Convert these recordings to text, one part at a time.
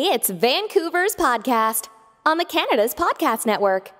It's Vancouver's podcast on the Canada's Podcast Network.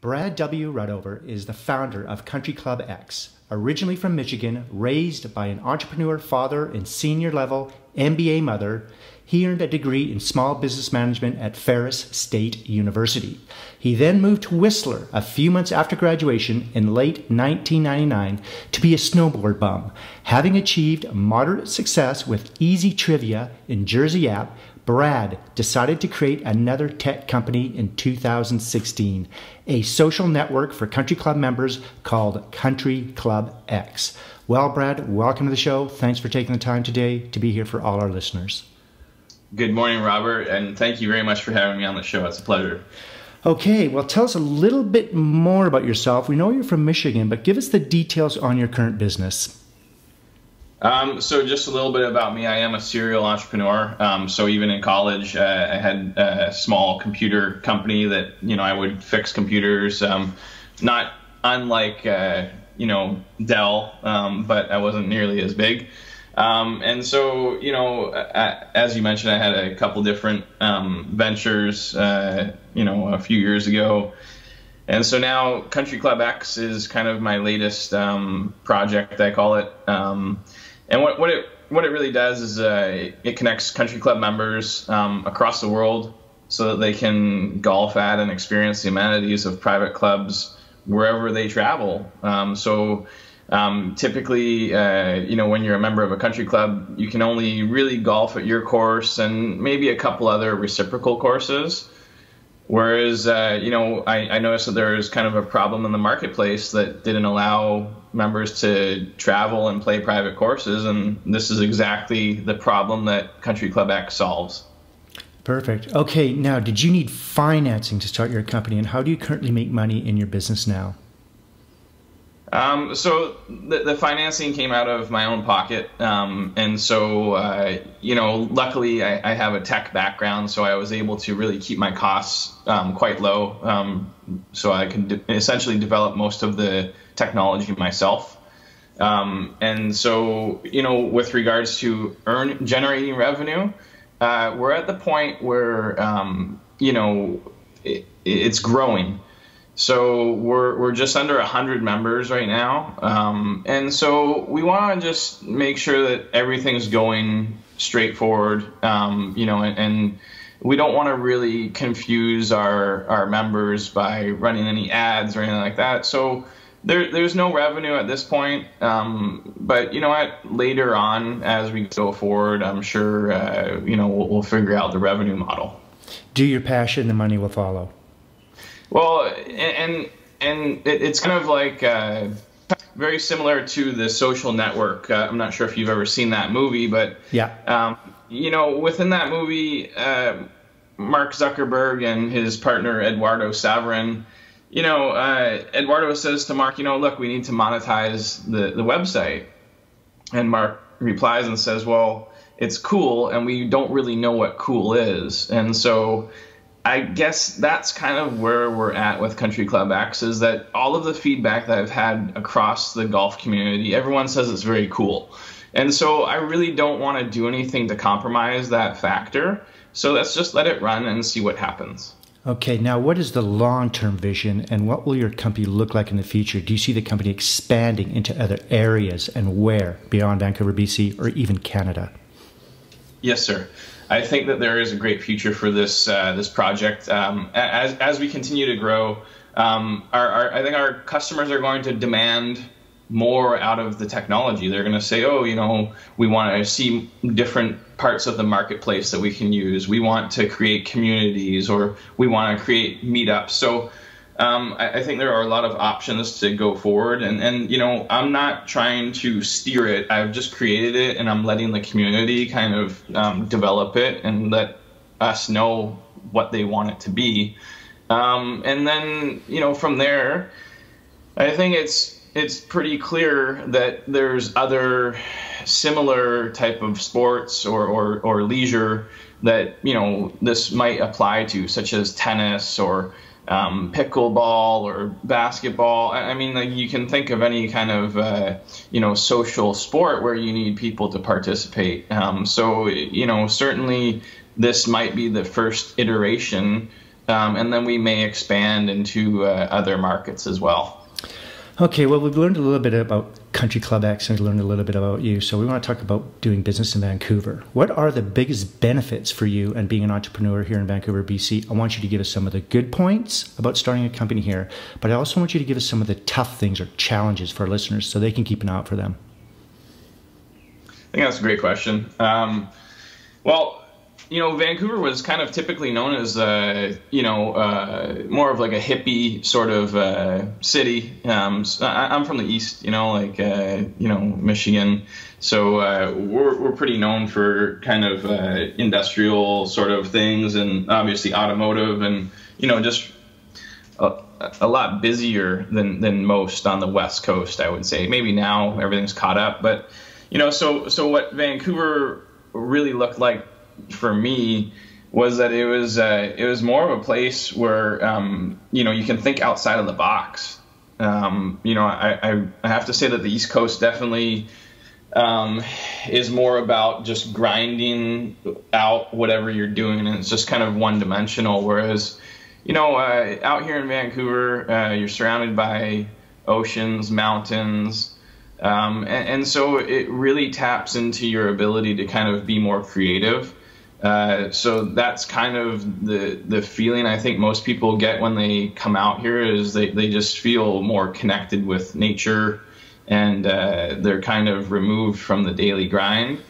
Brad W. Rudover is the founder of Country Club X, originally from Michigan, raised by an entrepreneur father and senior level MBA mother. He earned a degree in small business management at Ferris State University. He then moved to Whistler a few months after graduation in late 1999 to be a snowboard bum. Having achieved moderate success with Easy Trivia in Jersey app, Brad decided to create another tech company in 2016, a social network for country club members called Country Club X. Well, Brad, welcome to the show. Thanks for taking the time today to be here for all our listeners. Good morning, Robert, and thank you very much for having me on the show. It's a pleasure. Okay, well, tell us a little bit more about yourself. We know you're from Michigan, but give us the details on your current business. Um, so just a little bit about me. I am a serial entrepreneur. Um, so even in college, uh, I had a small computer company that you know I would fix computers. Um, not unlike uh, you know Dell, um, but I wasn't nearly as big. Um, and so you know, as you mentioned, I had a couple different um, ventures. Uh, you know, a few years ago. And so now Country Club X is kind of my latest project, I call it. And what, what it what it really does is uh, it connects country club members um, across the world so that they can golf at and experience the amenities of private clubs wherever they travel. Um, so um, typically, uh, you know, when you're a member of a country club, you can only really golf at your course and maybe a couple other reciprocal courses. Whereas, uh, you know, I, I noticed that there was kind of a problem in the marketplace that didn't allow members to travel and play private courses, and this is exactly the problem that Country Club X solves. Perfect. Okay, now, did you need financing to start your company, and how do you currently make money in your business now? Um, so the, the, financing came out of my own pocket, um, and so uh, you know, luckily I, I, have a tech background, so I was able to really keep my costs um, quite low, um, so I can de- essentially develop most of the technology myself. Um, and so you know, with regards to earn generating revenue, uh, we're at the point where um, you know it, it's growing. So we're, we're just under 100 members right now. Um, and so we want to just make sure that everything's going straightforward, um, you know, and, and, we don't want to really confuse our, our members by running any ads or anything like that. So there, there's no revenue at this point. Um, but you know what? Later on, as we go forward, I'm sure, uh, you know, we'll, we'll figure out the revenue model. Do your passion, the money will follow. Well, and and it's kind of like uh, very similar to the Social Network. Uh, I'm not sure if you've ever seen that movie, but yeah, um, you know, within that movie, uh, Mark Zuckerberg and his partner Eduardo Saverin. You know, uh, Eduardo says to Mark, you know, look, we need to monetize the, the website. And Mark replies and says, well, it's cool, and we don't really know what cool is. And so I guess that's kind of where we're at with Country Club X is that all of the feedback that I've had across the golf community, everyone says it's very cool. And so I really don't want to do anything to compromise that factor. So let's just let it run and see what happens. Okay, now what is the long term vision and what will your company look like in the future? Do you see the company expanding into other areas and where beyond Vancouver, BC, or even Canada? Yes, sir. I think that there is a great future for this uh, this project. Um, as as we continue to grow, um, our, our, I think our customers are going to demand more out of the technology. They're going to say, oh, you know, we want to see different parts of the marketplace that we can use. We want to create communities, or we want to create meetups. So um, I, I, think there are a lot of options to go forward. And, and, you know, I'm not trying to steer it. I've just created it and I'm letting the community kind of um, develop it and let us know what they want it to be. Um, and then, you know, from there, I think it's it's pretty clear that there's other similar type of sports or, or, or leisure that you know this might apply to, such as tennis or um, pickleball or basketball. I mean, like you can think of any kind of uh, you know social sport where you need people to participate. Um, so you know, certainly this might be the first iteration, um, and then we may expand into uh, other markets as well. Okay, well, we've learned a little bit about Country Club X and we learned a little bit about you. So we want to talk about doing business in Vancouver. What are the biggest benefits for you and being an entrepreneur here in Vancouver, BC? I want you to give us some of the good points about starting a company here, but I also want you to give us some of the tough things or challenges for our listeners so they can keep an eye out for them. I think that's a great question. Um, well, you know, Vancouver was kind of typically known as, uh, you know, uh, more of like a hippie sort of uh, city. Um, so I, am from the east, you know, like, uh, you know, Michigan. So uh, we're, we're pretty known for kind of uh, industrial sort of things and obviously automotive and, you know, just a, a lot busier than, than most on the West Coast, I would say. Maybe now everything's caught up, but, you know, so, so what Vancouver really looked like for me was that it was uh, it was more of a place where um, you know you can think outside of the box. Um, you know, I, I, have to say that the East Coast definitely um, is more about just grinding out whatever you're doing, and it's just kind of one dimensional. Whereas, you know, uh, out here in Vancouver, uh, you're surrounded by oceans, mountains. Um, and, and, so it really taps into your ability to kind of be more creative. Uh, so that's kind of the the feeling I think most people get when they come out here is they, they just feel more connected with nature and uh, they're kind of removed from the daily grind.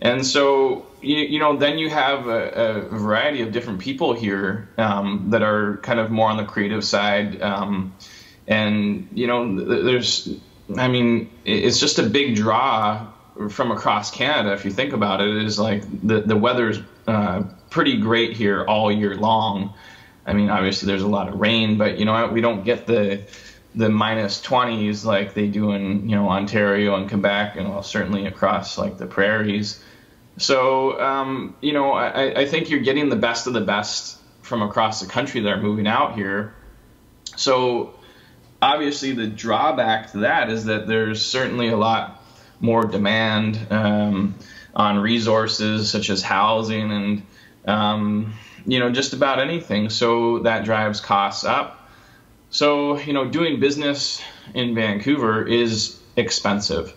And so you, you know then you have a, a variety of different people here um, that are kind of more on the creative side. Um, and you know there's I mean it's just a big draw from across Canada, if you think about it, is like the the weather's uh, pretty great here all year long. I mean, obviously there's a lot of rain, but you know we don't get the the minus 20s like they do in you know Ontario and Quebec, and well certainly across like the prairies. So um, you know I, I think you're getting the best of the best from across the country that are moving out here. So obviously the drawback to that is that there's certainly a lot more demand um, on resources such as housing and um, you know just about anything. So that drives costs up. So you know doing business in Vancouver is expensive.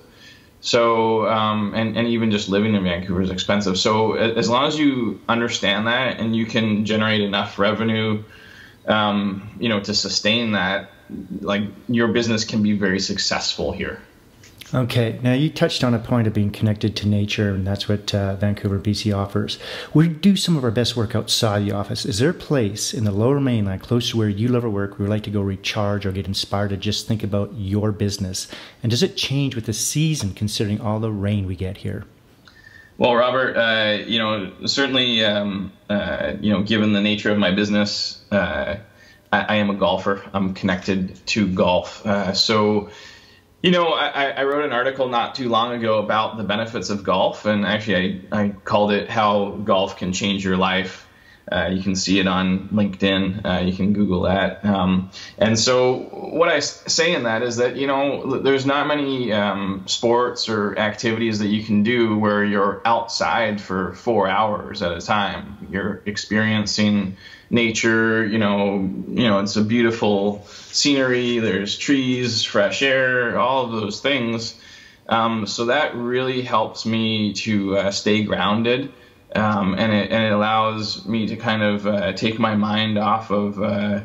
So um, and and even just living in Vancouver is expensive. So as long as you understand that and you can generate enough revenue, um, you know, to sustain that, like your business can be very successful here. Okay, now you touched on a point of being connected to nature, and that's what uh, Vancouver, BC offers. We do some of our best work outside the office. Is there a place in the lower mainland, close to where you live or work, where you like to go recharge or get inspired to just think about your business? And does it change with the season, considering all the rain we get here? Well, Robert, uh, you know, certainly, um, uh, you know, given the nature of my business, uh, I, I, am a golfer. I'm connected to golf. Uh, so, you know, I, I, wrote an article not too long ago about the benefits of golf, and actually, I, I called it "How Golf Can Change Your Life." Uh, you can see it on LinkedIn. Uh, you can Google that. Um, and so, what I say in that is that you know, there's not many um, sports or activities that you can do where you're outside for four hours at a time. You're experiencing nature. You know, you know, it's a beautiful scenery. There's trees, fresh air, all of those things. Um, so that really helps me to uh, stay grounded, um, and it and it allows me to kind of uh, take my mind off of uh,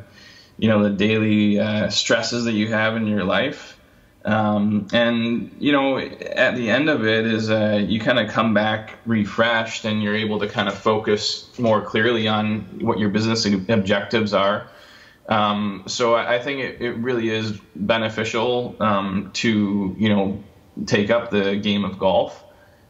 you know the daily uh, stresses that you have in your life. Um, and you know, at the end of it is uh, you kind of come back refreshed, and you're able to kind of focus more clearly on what your business objectives are. Um, so I, I think it, it, really is beneficial um, to you know take up the game of golf.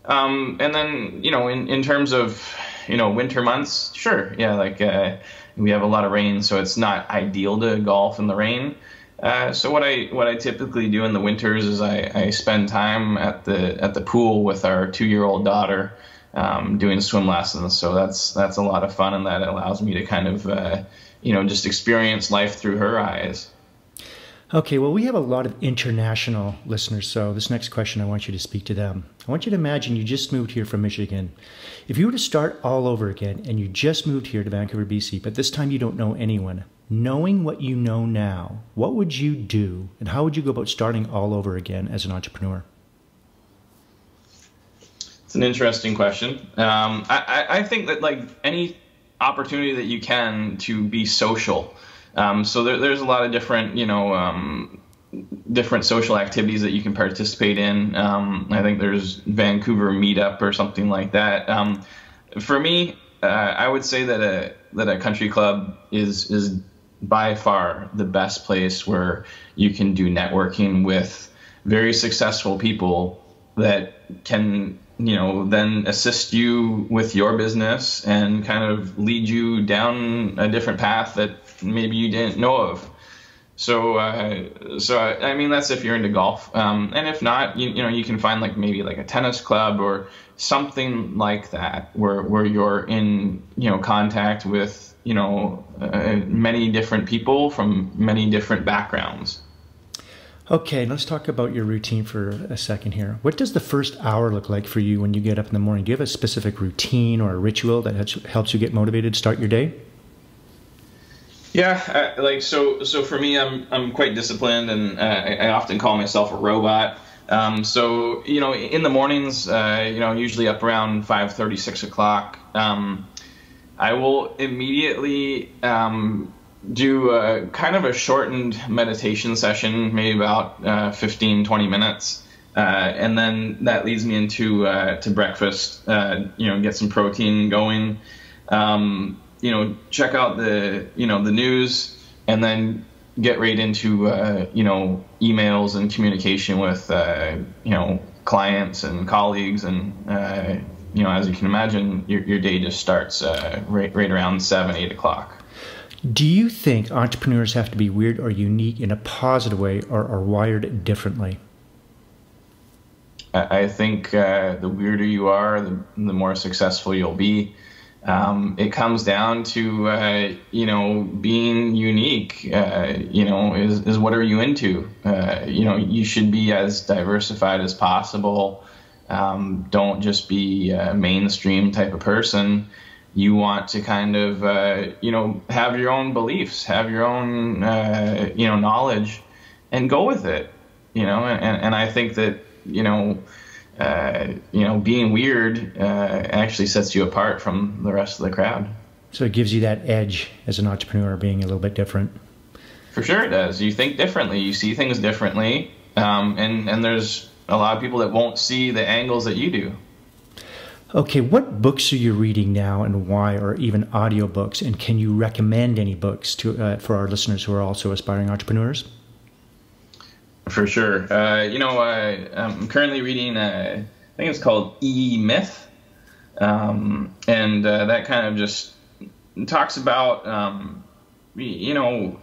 Um, and then you know, in, in terms of you know winter months, sure, yeah, like uh, we have a lot of rain, so it's not ideal to golf in the rain. Uh, so what I what I typically do in the winters is I, I spend time at the at the pool with our two year old daughter um, doing swim lessons. So that's that's a lot of fun, and that allows me to kind of uh, you know just experience life through her eyes. Okay, well, we have a lot of international listeners, so this next question, I want you to speak to them. I want you to imagine you just moved here from Michigan. If you were to start all over again and you just moved here to Vancouver, BC, but this time you don't know anyone, knowing what you know now, what would you do and how would you go about starting all over again as an entrepreneur? It's an interesting question. Um, I, I think that, like any opportunity that you can to be social, um, so there, there's a lot of different, you know, um, different social activities that you can participate in. Um, I think there's Vancouver Meetup or something like that. Um, for me, uh, I would say that a that a country club is is by far the best place where you can do networking with very successful people that can you know then assist you with your business and kind of lead you down a different path that maybe you didn't know of. So, uh, so I, I, mean, that's if you're into golf, um, and if not, you, you know, you can find like maybe like a tennis club or something like that, where where you're in, you know, contact with, you know, uh, many different people from many different backgrounds. Okay, let's talk about your routine for a second here. What does the first hour look like for you when you get up in the morning? Do you have a specific routine or a ritual that helps you get motivated to start your day? Yeah, like so. So for me, I'm I'm quite disciplined, and uh, I often call myself a robot. Um, so you know, in the mornings, uh, you know, usually up around 5:30, 6 o'clock, um, I will immediately um, do a kind of a shortened meditation session, maybe about uh, 15, 20 minutes. Uh, and then that leads me into uh, to breakfast. Uh, you know, get some protein going. Um, you know, check out the you know the news, and then get right into uh, you know emails and communication with uh, you know clients and colleagues, and uh, you know as you can imagine, your, your day just starts right right around seven eight o'clock. Do you think entrepreneurs have to be weird or unique in a positive way, or are wired differently? I think uh, the weirder you are, the, the more successful you'll be um, it comes down to uh, you know being unique. Uh, you know, is is what are you into? Uh, you know, you should be as diversified as possible. Um, don't just be a mainstream type of person. You want to kind of uh, you know have your own beliefs, have your own uh, you know knowledge, and go with it. You know, and and I think that you know uh, you know, being weird uh, actually sets you apart from the rest of the crowd. So it gives you that edge as an entrepreneur, being a little bit different. For sure, it does. You think differently. You see things differently, um, and and there's a lot of people that won't see the angles that you do. Okay, what books are you reading now, and why, or even audiobooks? And can you recommend any books to uh, for our listeners who are also aspiring entrepreneurs? For sure. Uh, you know, uh, I'm currently reading, uh, I think it's called E Myth. Um, and uh, that kind of just talks about, um, you know,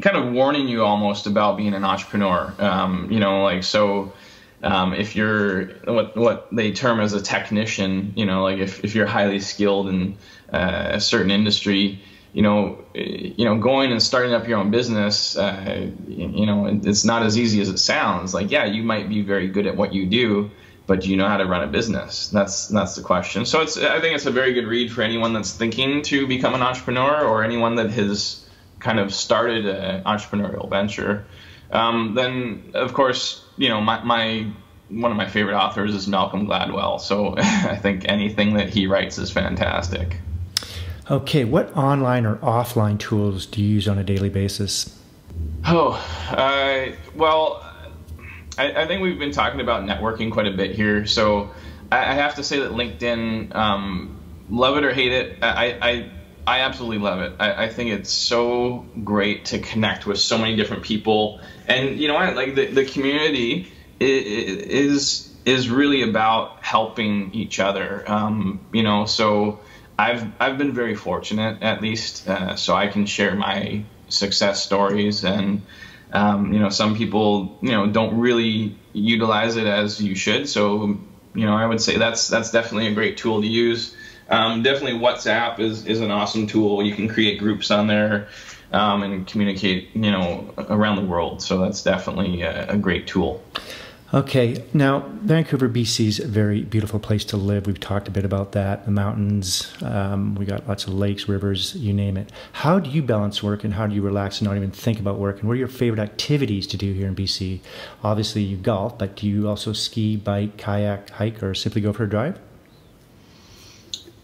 kind of warning you almost about being an entrepreneur. Um, you know, like, so. Um, if you're what what they term as a technician, you know, like if, if you're highly skilled in uh, a certain industry, you know, you know, going and starting up your own business, uh, you know, it's not as easy as it sounds. Like, yeah, you might be very good at what you do, but do you know how to run a business? That's that's the question. So it's I think it's a very good read for anyone that's thinking to become an entrepreneur or anyone that has kind of started an entrepreneurial venture. Um, then, of course, you know, my, my one of my favorite authors is Malcolm Gladwell. So I think anything that he writes is fantastic. Okay, what online or offline tools do you use on a daily basis? Oh, uh, well, I, I, think we've been talking about networking quite a bit here. So I, I have to say that LinkedIn, um, love it or hate it, I, I, I absolutely love it. I, I, think it's so great to connect with so many different people. And you know what? Like the, the community is is really about helping each other. Um, you know, so I've I've been very fortunate, at least, uh, so I can share my success stories. And um, you know, some people you know don't really utilize it as you should. So you know, I would say that's that's definitely a great tool to use. Um, definitely, WhatsApp is is an awesome tool. You can create groups on there. um, and communicate, you know, around the world. So that's definitely a, a great tool. Okay, now Vancouver, BC is a very beautiful place to live. We've talked a bit about that. The mountains, um, we got lots of lakes, rivers, you name it. How do you balance work and how do you relax and not even think about work? And what are your favorite activities to do here in BC? Obviously, you golf, but do you also ski, bike, kayak, hike, or simply go for a drive?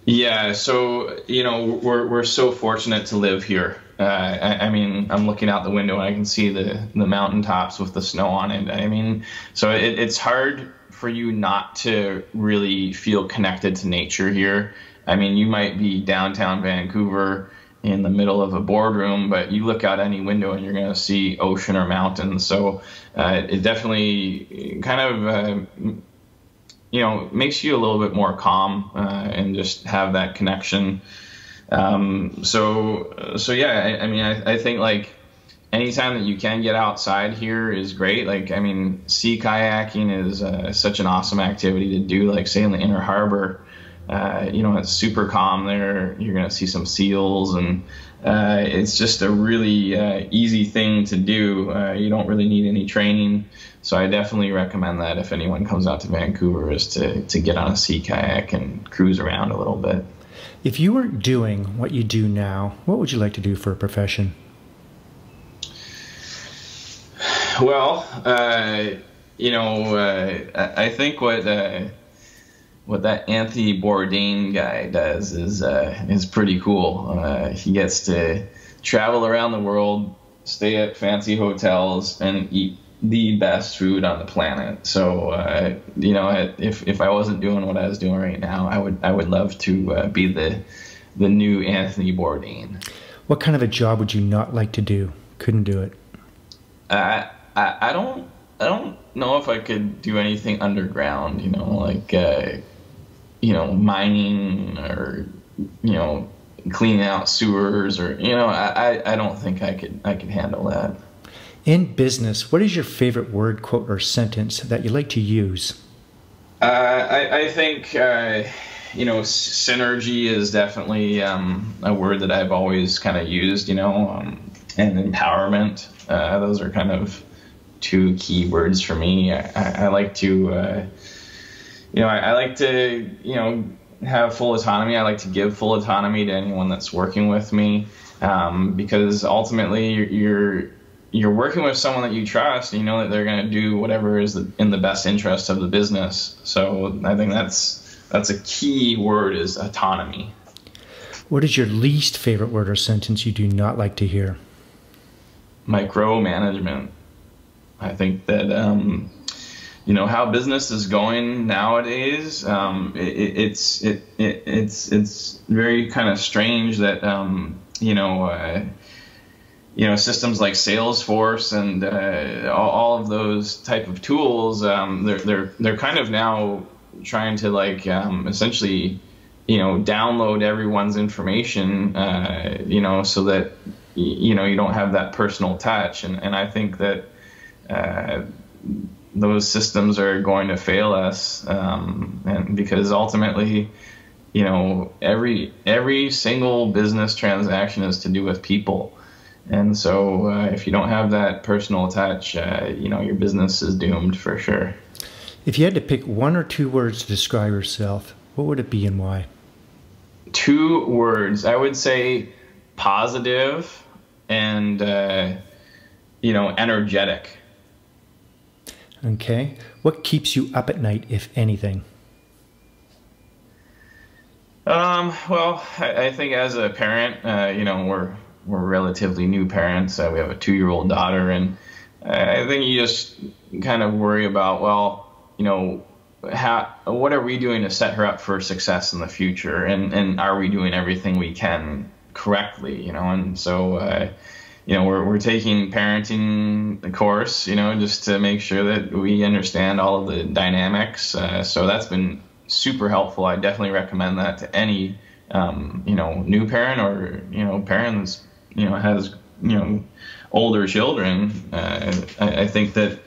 Yeah, so you know we're we're so fortunate to live here. Uh, I, I, mean, I'm looking out the window and I can see the the mountaintops with the snow on it. I mean, so it, it's hard for you not to really feel connected to nature here. I mean, you might be downtown Vancouver in the middle of a boardroom, but you look out any window and you're going to see ocean or mountains. So uh, it definitely kind of uh, you know makes you a little bit more calm uh, and just have that connection. Um, so so yeah, I, I mean I, I, think like anytime that you can get outside here is great. Like I mean, sea kayaking is uh, such an awesome activity to do. Like say in the inner harbor, uh, you know it's super calm there. You're gonna see some seals and uh, it's just a really uh, easy thing to do. Uh, you don't really need any training. So I definitely recommend that if anyone comes out to Vancouver is to, to get on a sea kayak and cruise around a little bit. If you weren't doing what you do now, what would you like to do for a profession? Well, uh, you know, uh, I think what uh, what that Anthony Bourdain guy does is uh, is pretty cool. Uh, he gets to travel around the world, stay at fancy hotels, and eat the best food on the planet. So uh, you know, if if I wasn't doing what I was doing right now, I would I would love to uh, be the the new Anthony Bourdain. What kind of a job would you not like to do? Couldn't do it. I I, I don't I don't know if I could do anything underground. You know, like uh, you know mining or you know cleaning out sewers or you know I, I don't think I could I could handle that. In business, what is your favorite word, quote, or sentence that you like to use? Uh, I, I, think, uh, you know, synergy is definitely um, a word that I've always kind of used, you know, um, and empowerment. Uh, those are kind of two key words for me. I, I like to, uh, you know, I, I like to, you know, have full autonomy. I like to give full autonomy to anyone that's working with me um, because ultimately you're, you're you're working with someone that you trust and you know that they're going to do whatever is in the best interest of the business. So i think that's that's a key word is autonomy. What is your least favorite word or sentence you do not like to hear? Micromanagement. I think that um, you know how business is going nowadays um, it, it's it, it, it's it's very kind of strange that um, you know uh, you know systems like Salesforce and uh, all, all, of those type of tools, um, they're they're they're kind of now trying to like um, essentially you know download everyone's information, uh, you know, so that you know you don't have that personal touch, and and I think that. Uh, those systems are going to fail us, um, and because ultimately, you know, every every single business transaction is to do with people, and so, uh, if you don't have that personal touch, uh, you know, your business is doomed for sure. If you had to pick one or two words to describe yourself, what would it be and why? Two words. I would say positive and, uh, you know, energetic. Okay. What keeps you up at night, if anything? Um, well, I, I think as a parent, uh, you know, we're we're relatively new parents. Uh, we have a two-year-old daughter, and I think you just kind of worry about, well, you know, how what are we doing to set her up for success in the future, and and are we doing everything we can correctly, you know? And so, uh, you know, we're we're taking parenting course, you know, just to make sure that we understand all of the dynamics. Uh, so that's been super helpful. I definitely recommend that to any um, you know new parent or you know parents you know has you know older children, uh, I, I, think that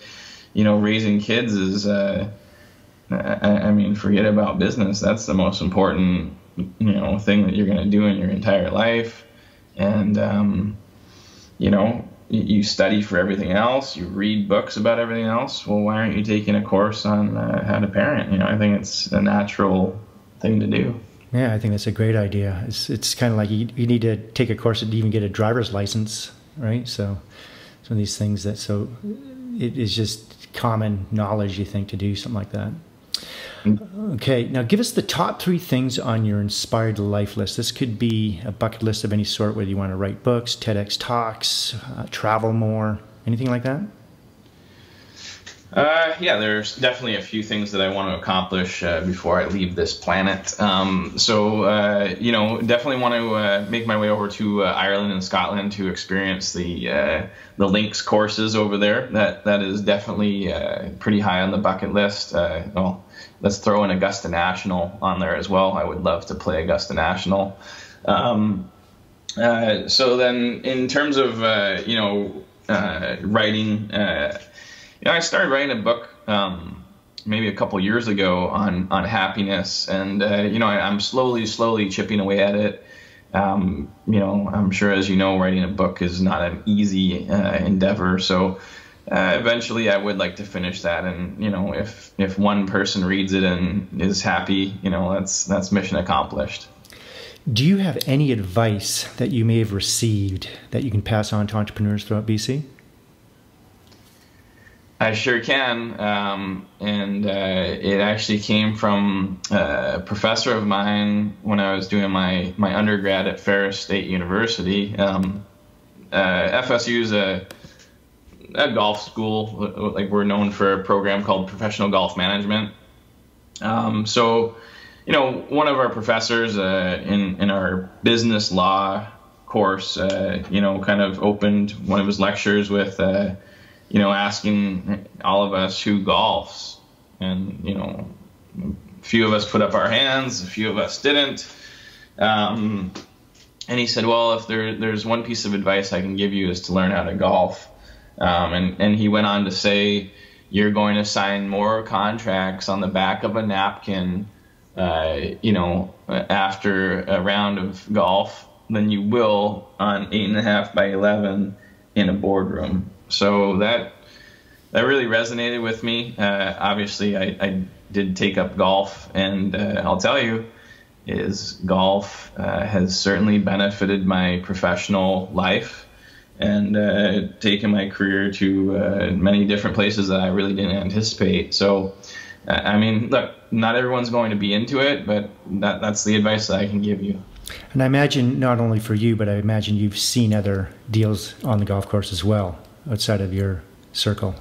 you know raising kids is. Uh, I, I mean, forget about business. That's the most important, you know, thing that you're going to do in your entire life. And um, you know, you study for everything else, you read books about everything else. Well, why aren't you taking a course on uh, how to parent? You know, I think it's a natural thing to do. Yeah, I think that's a great idea. It's it's kind of like you, you need to take a course to even get a driver's license, right? So some of these things that so it is just common knowledge you think to do something like that. Okay, now give us the top three things on your inspired life list. This could be a bucket list of any sort, whether you want to write books, TEDx talks, uh, travel more, anything like that. Uh, yeah, there's definitely a few things that I want to accomplish uh, before I leave this planet. Um, so, uh, you know, definitely want to uh, make my way over to uh, Ireland and Scotland to experience the uh, the links courses over there. That that is definitely pretty high on the bucket list. well, let's throw in Augusta National on there as well. I would love to play Augusta National. Um, so then, in terms of you know writing you know, I started writing a book um, maybe a couple years ago on on happiness, and uh, you know, I, am slowly, slowly chipping away at it. Um, you know, I'm sure as you know, writing a book is not an easy uh, endeavor. So uh, eventually, I would like to finish that, and you know, if if one person reads it and is happy, you know, that's that's mission accomplished. Do you have any advice that you may have received that you can pass on to entrepreneurs throughout BC? I sure can. Um, and uh, it actually came from a professor of mine when I was doing my, my undergrad at Ferris State University. Um, uh, FSU is a, a golf school. Like we're known for a program called Professional Golf Management. Um, so, you know, one of our professors uh, in in our business law course, uh, you know, kind of opened one of his lectures with uh, you know, asking all of us who golfs, and you know, a few of us put up our hands, a few of us didn't. Um, and he said, "Well, if there, there's one piece of advice I can give you is to learn how to golf." Um, and and he went on to say, "You're going to sign more contracts on the back of a napkin, uh, you know, after a round of golf than you will on eight and a half by eleven in a boardroom." So that that really resonated with me. Uh, obviously, I, I, did take up golf, and uh, I'll tell you, is golf uh, has certainly benefited my professional life and uh, taken my career to uh, many different places that I really didn't anticipate. So, uh, I mean, look, not everyone's going to be into it, but that, that's the advice that I can give you. And I imagine not only for you, but I imagine you've seen other deals on the golf course as well outside of your circle.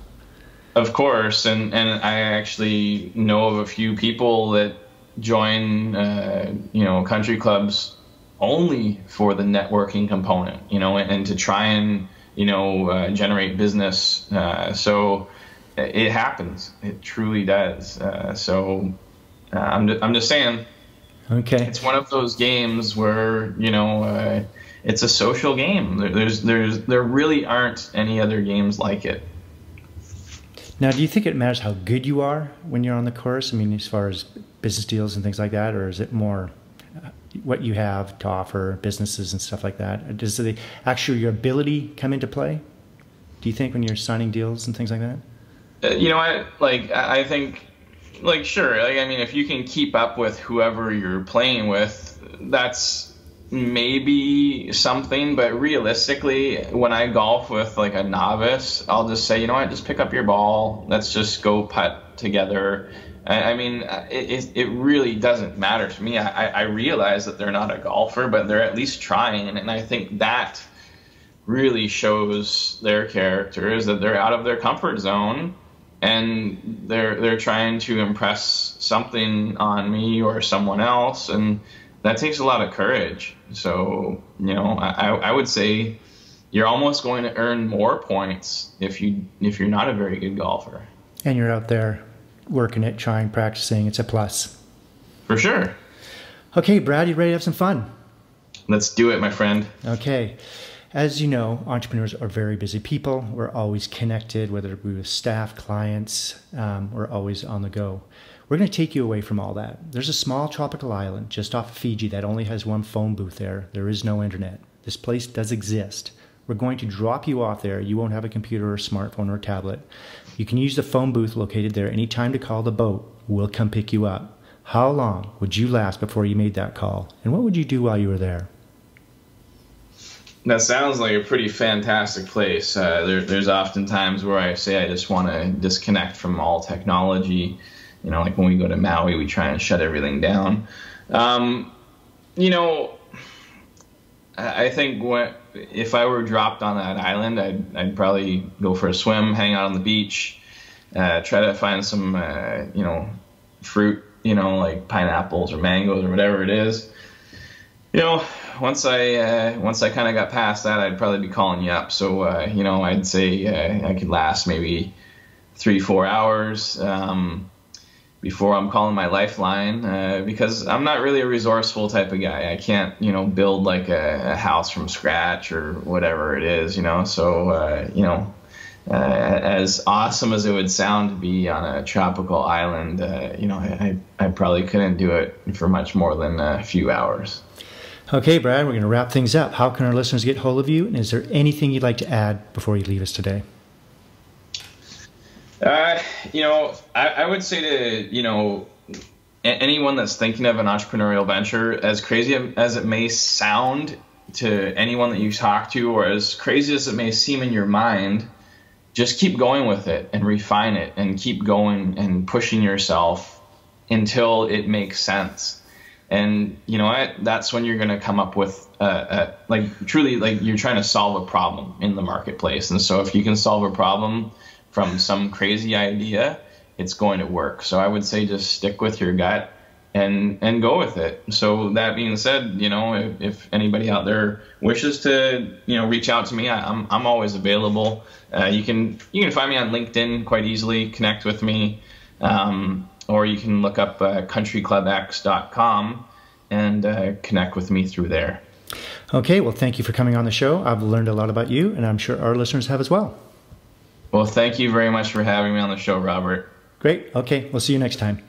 Of course, and and I actually know of a few people that join, uh, you know, country clubs only for the networking component, you know, and, and to try and you know uh, generate business. Uh, so it happens. It truly does. Uh, so uh, I'm I'm just saying. Okay. It's one of those games where you know uh, it's a social game. There's there's there really aren't any other games like it. Now, do you think it matters how good you are when you're on the course? I mean, as far as business deals and things like that, or is it more uh, what you have to offer businesses and stuff like that? Does the actually your ability come into play? Do you think when you're signing deals and things like that? Uh, you know, I like I think like sure, like I mean, if you can keep up with whoever you're playing with, that's maybe something, but realistically, when I golf with like a novice, I'll just say, you know what, just pick up your ball. Let's just go putt together. I, mean, it, it really doesn't matter to me. I, I realize that they're not a golfer, but they're at least trying, and I think that really shows their character is that they're out of their comfort zone and they're they're trying to impress something on me or someone else and that takes a lot of courage. So, you know, I, I would say you're almost going to earn more points if you if you're not a very good golfer. And you're out there working it, trying, practicing. It's a plus. For sure. Okay, Brad, you ready to have some fun? Let's do it, my friend. Okay. As you know, entrepreneurs are very busy people. We're always connected, whether it be with staff, clients, um, we're always on the go. We're going to take you away from all that. There's a small tropical island just off of Fiji that only has one phone booth there. There is no internet. This place does exist. We're going to drop you off there. You won't have a computer or smartphone or tablet. You can use the phone booth located there anytime to call the boat. We'll come pick you up. How long would you last before you made that call? And what would you do while you were there? That sounds like a pretty fantastic place. Uh, there, there's often times where I say I just want to disconnect from all technology. You know, like when we go to Maui, we try and shut everything down. Um, you know, I think if I were dropped on that island, I'd, I'd probably go for a swim, hang out on the beach, uh, try to find some, uh, you know, fruit, you know, like pineapples or mangoes or whatever it is. You know, once I uh, once I kind of got past that, I'd probably be calling you up. So uh, you know, I'd say uh, I could last maybe three four hours. Um, before I'm calling my lifeline uh, because I'm not really a resourceful type of guy. I can't, you know, build like a, a house from scratch or whatever it is, you know. So, uh, you know, uh, as awesome as it would sound to be on a tropical island, uh, you know, I, I probably couldn't do it for much more than a few hours. Okay, Brad, we're going to wrap things up. How can our listeners get hold of you? And is there anything you'd like to add before you leave us today? Uh, you know, I, I, would say to you know anyone that's thinking of an entrepreneurial venture, as crazy as it may sound to anyone that you talk to, or as crazy as it may seem in your mind, just keep going with it and refine it, and keep going and pushing yourself until it makes sense. And you know what? That's when you're going to come up with a, a, like truly like you're trying to solve a problem in the marketplace. And so if you can solve a problem from some crazy idea, it's going to work. So I would say just stick with your gut and and go with it. So that being said, you know, if, if anybody out there wishes to, you know, reach out to me, I, am I'm always available. Uh, you can you can find me on LinkedIn quite easily, connect with me, um, or you can look up uh, countryclubx.com and uh, connect with me through there. Okay, well, thank you for coming on the show. I've learned a lot about you, and I'm sure our listeners have as well. Well, thank you very much for having me on the show, Robert. Great. Okay. We'll see you next time.